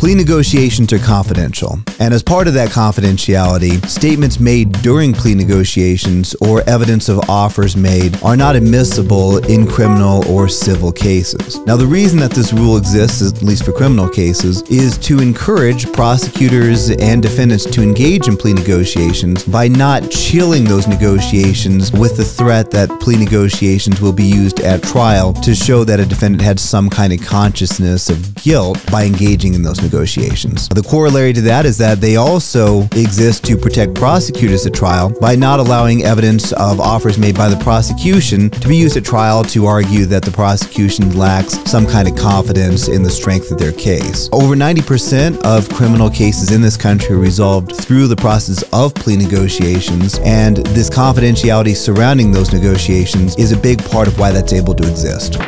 Plea negotiations are confidential, and as part of that confidentiality, statements made during plea negotiations or evidence of offers made are not admissible in criminal or civil cases. Now, the reason that this rule exists, at least for criminal cases, is to encourage prosecutors and defendants to engage in plea negotiations by not chilling those negotiations with the threat that plea negotiations will be used at trial to show that a defendant had some kind of consciousness of guilt by engaging in those negotiations negotiations. The corollary to that is that they also exist to protect prosecutors at trial by not allowing evidence of offers made by the prosecution to be used at trial to argue that the prosecution lacks some kind of confidence in the strength of their case. Over 90% of criminal cases in this country are resolved through the process of plea negotiations, and this confidentiality surrounding those negotiations is a big part of why that's able to exist.